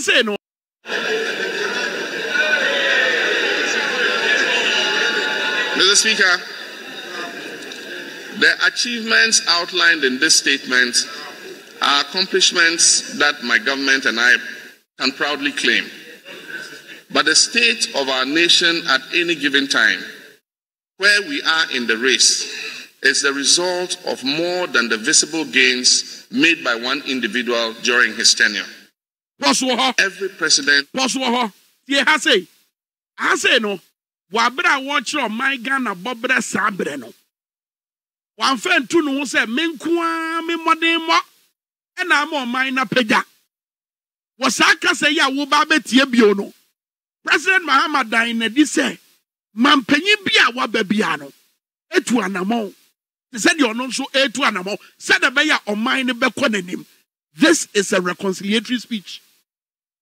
say no Mr. Speaker, the achievements outlined in this statement are accomplishments that my government and I can proudly claim. But the state of our nation at any given time, where we are in the race, is the result of more than the visible gains made by one individual during his tenure. Pɔso wɔ hɔ Every president. Pɔso wɔ hɔ tie ha sei ha sei no wabere a wɔkyerɛ ɔman ghana bɔberɛ saa berɛ no wamfa ntu ne ho sɛ me nko ara me mmɔden mmɔ ɛna ama ɔman no apagya wɔ saa kasa yi a woba bɛtie bio no president mahama dan n'adi sɛ mampanyin bi a waba bia no etu anammɔn te sɛdeɛ ɔno nso etu anammɔn sɛdeɛ ɛbɛyɛ a ɔman no bɛkɔ n'anim. This is a reconciliatory speech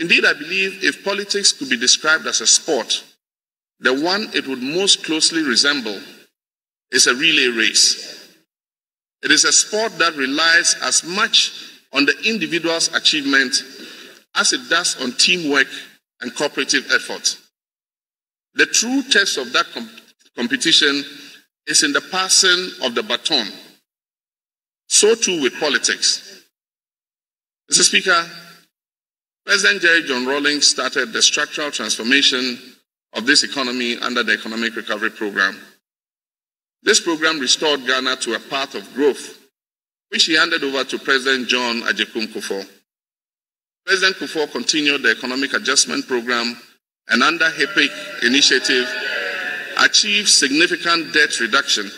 indeed, I believe if politics could be described as a sport, the one it would most closely resemble is a relay race. It is a sport that relies as much on the individual's achievement as it does on teamwork and cooperative effort. The true test of that com- competition is in the passing of the baton. So too with politics. Mr. Speaker, President Jerry John Rawlings started the structural transformation of this economy under the Economic Recovery Program. This program restored Ghana to a path of growth, which he handed over to President John Agyekum Kufuor. President Kufuor continued the Economic Adjustment Program and under HIPC initiative achieved significant debt reduction,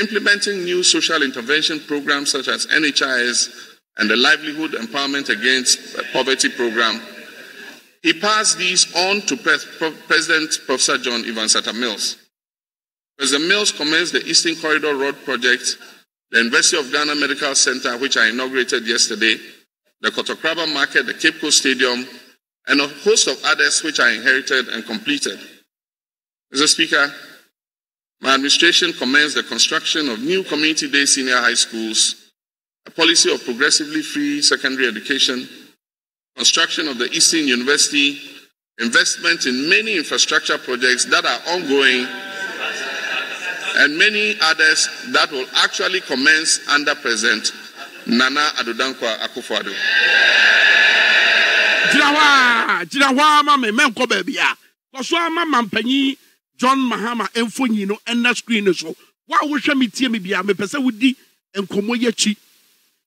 implementing new social intervention programs such as NHIS and the Livelihood Empowerment Against Poverty Program. He passed these on to President Professor John Evans Atta Mills. President Mills commenced the Eastern Corridor Road Project, the University of Ghana Medical Center, which I inaugurated yesterday, the Kotokuraba Market, the Cape Coast Stadium, and a host of others which I inherited and completed. Mr. Speaker, my administration commenced the construction of new community day senior high schools, a policy of progressively free secondary education, construction of the Eastern University, investment in many infrastructure projects that are ongoing, and many others that will actually commence under President Nana Addo Dankwa Akufo-Addo. gyina hɔ a gyina hɔ a ma me mɛnkɔ baabi a. Kɔ ama john mahama mfonyi no ɛna screen no so wo a wohwɛ me tie me bia mepɛ sɛ wodi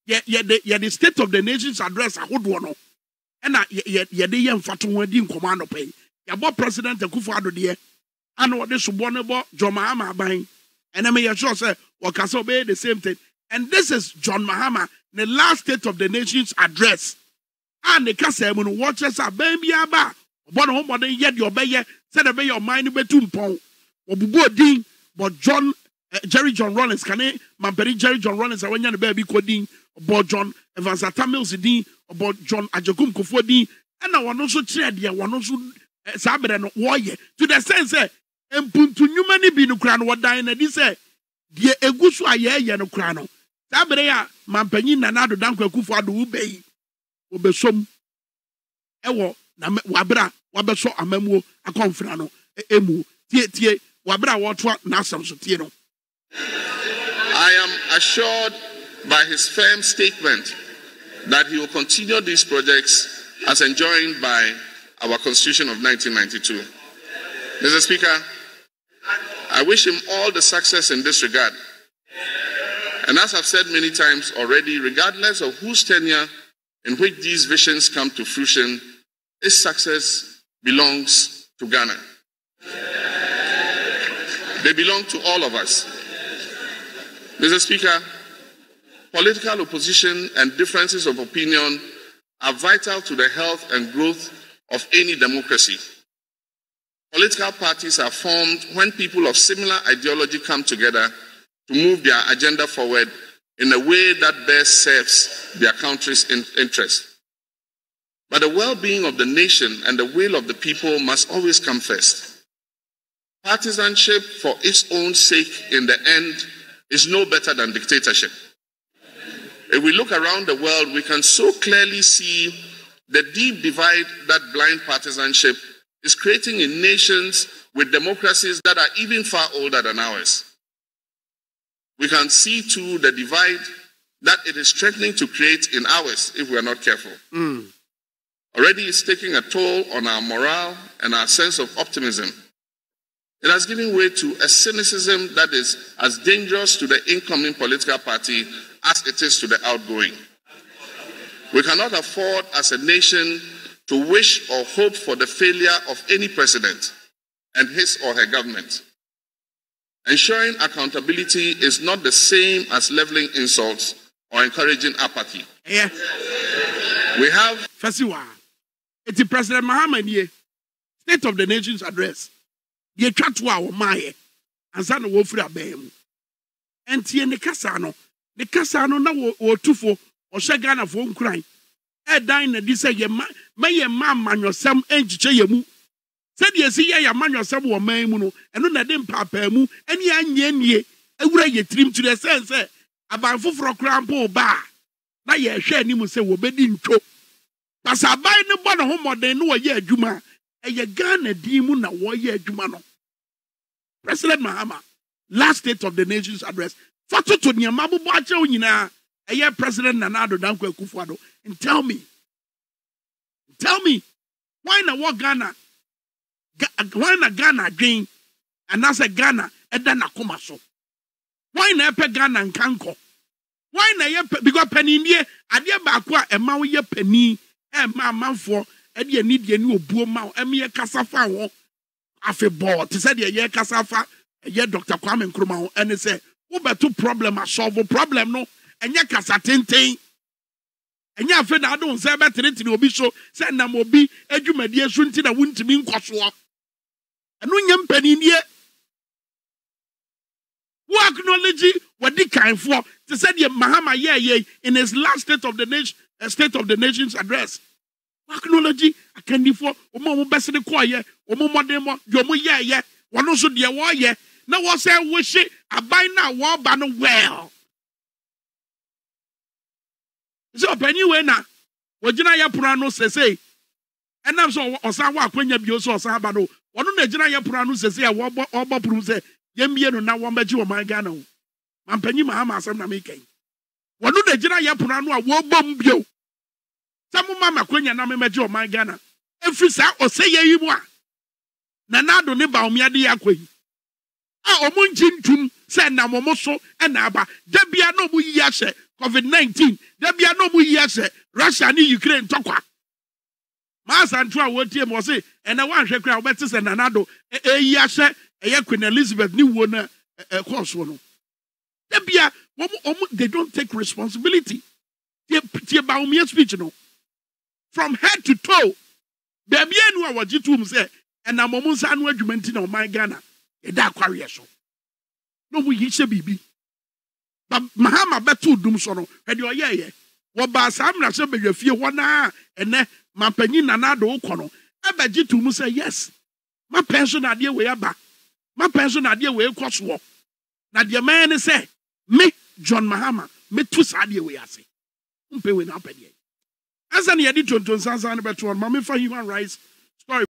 yɛde yɛde state of the nations address ahodoɔ no. Ɛna yɛ- yɛ- yɛde yɛ mfato ho adi nkɔmmɔ anɔpɛ yi yɛbɔ president akufo ado deɛ ana wɔde soboɔ no bɔ john mahama aban ɛnɛ meyɛ sure sɛ wɔka sɛ ɔbɛyɛ the same thing. And this is john mahama the last state of the nations address. A ne kasa mu no wɔkyerɛ sɛ abɛn bi aba. A ɔbɔ ne ho mmɔden yɛ deɛ ɔbɛyɛ sɛdeɛ ɛbɛyɛ ɔman no bɛtu mpɔn wɔbubu odin bɔ john jerry john rollins kane? Mampanin jerry john rollins a wɔanya ne baabi kɔ din ɔbɔ john evansata mills din ɔbɔ john ajakum kofoɔ din ɛna wɔno nso kyerɛ deɛ wɔno nso eh, saa berɛ no wɔyɛ to the sense sɛ mpuntu nnwuma no bi no kora no wɔdan n'adi sɛ deɛ egu so a yɛɛyɛ no kora no saa berɛ yi a mampanyin nana ado danko akufo ado wo bɛyi wɔbɛsom ɛwɔ na mɛ- wabere a wabɛsɔ amamuo akɔmfra no ɛ- emu. Tie tie wabere a wɔtoa n'asɛm so tie no I am assured by his firm statement that he will continue these projects as enjoined by our Constitution of 1992. Mr. Speaker, I wish him all the success in this regard. And as I've said many times already, regardless of whose tenure in which these visions come to fruition, his success belongs to Ghana. They belong to all of us. Mr. Speaker, political opposition and differences of opinion are vital to the health and growth of any democracy. Political parties are formed when people of similar ideology come together to move their agenda forward in a way that best serves their country's in- interest. But the well being of the nation and the will of the people must always come first. Partisanship for its own sake in the end is no better than dictatorship. If we look around the world, we can so clearly see the deep divide that blind partisanship is creating in nations with democracies that are even far older than ours. We can see too the divide that it is threatening to create in ours if we are not careful. Hmm. Already it's taking a toll on our morale and our sense of optimism. It has given way to a cynicism that is as dangerous to the incoming political party as it is to the outgoing. We cannot afford as a nation to wish or hope for the failure of any president and his or her government. Ensuring accountability is not the same as leveling insults or encouraging apathy. ɛyɛ We have fɛsi wa eti president nie state of the nations address yɛtwa to a wɔn ayɛ ansa na wɔfiri abɛn mu. Ɛntie ne kasa no ne kasa no na wɔ wɔtufo ɔhyɛ ghanafoɔ nkuran ɛdan na di sɛ yɛ ma mɛyɛ ma amanyɔsɛm ɛnkyekyɛ yɛ mu. Sɛdeɛ esi yɛ yɛ amanyɔsɛm wɔ man mu no ɛno na ɛde mpaapaa mu ɛne anyɛ nie. Ewura yɛ tirim tiri ɛsɛn sɛ aban foforɔ koraa mpo ba a na yɛhwɛ anim sɛ wɔbɛdi ntwo. Basa aban no bɔ ne ho mmɔden no wɔyɛ adwuma. A ɛyɛ ghana din mu na wɔyɛ adwuma no president mahama last state of the nations address. Fa toto nneɛma abobɔ akyerɛ wo nyinaa ɛyɛ president nana ado danko akufo ado and tell me tell me why na wɔ ghana why na ghana adwen anaasɛ ghana ɛda n'akoma so? Why na ɛpɛ ghana nkankɔ why na ɛyɛ pɛ because paninnie adeɛ baako a ɛma wo yɛ panin ɛma amanfoɔ ɛde anidie ne obuo ma wo ɛma yɛ wɔn afebɔɔ te sɛ deɛ yɛ kasa fa ɛyɛ dr. Kwame nkrumah ho. Ɛne sɛ wobɛto problem asɔfo problem no ɛnyɛ kasa tenten. Ɛnyɛ afei na ade wo nsa bɛtenetene obi so sɛ nam obi adwumadie so nti na wontumi nkɔ soɔ. Ɛno nyɛ mpaninnie wo acknowledge wɔde kanfoɔ. Te sɛ deɛ mahama yɛɛyɛ in his last state of the nation uh, state of the nations address acknowledge akandifoɔ wɔn a wɔn bɛsene kɔɔyɛ wɔn mmɔdenmɔ deɛ wɔn yɛɛyɛ wɔn nso deɛ wɔɔyɛ na wɔsɛ wɔhyɛ aban na wɔɔba no well sɛ ɔpanyin wei na wɔgyina yɛ pono ano sese ɛnam sɛ ɔsan wɔ akonnwa bio sɛ ɔsan aba no ɔno na gyina yɛ pono ano sese a wɔbɔ ɔbɔ pono sɛ yɛmmie no na wɔmbɛgye wɔn ghana ho mampanyin mahama asɛm na meka yi wɔno na gyina yɛ pono ano a wɔbɔ mu bio sɛ moma makonya na memɛgye ɔman ghana. Ɛfiri saa ɔsɛ yɛ yi mu a nanado ne baomeade yɛ akɔ yi. A ɔmo nkyi ntum sɛ nam ɔmo so ɛna aba. Da bia na ɔmo yi ahyɛ covid-19 da bia na ɔmo yi ahyɛ russia ne ukraine tɔkwa maasanto a wɔtie mu ɔse ɛnɛ woanhwɛ kora wobɛte sɛ nanado ɛyi ahyɛ ɛyɛ queen elizabeth ne wuo no ɛkɔɔ soɔ no. Da bia wɔn wɔn they don't take responsibility. Tie tie baawumia speech no. From head to toe. Beebi enu a wɔgye tum sɛ ɛnam wɔn nsa ano adwuma nti na ɔman ghana yɛda akwareɛ so. Na wɔn yi hyɛ biribi. Ba mahama bɛto dum so no ɛdeɛ ɔyɛɛyɛ wɔbaa saa mmarahyɛ badwa fie hɔ naa ɛnɛ mampanyin nana ado kɔ no ɛbɛgye tum sɛ yes mapɛn so na adeɛ wei aba mapɛn so na adeɛ wei kɔ soɔ. Na deɛ mɛyɛ ne sɛ me john mahama metu saa adeɛ wei ase. Mpɛ wei na apɛ deɛ ɛsɛ ne yɛde tontonsansan no bɛto hɔ no ma human rights story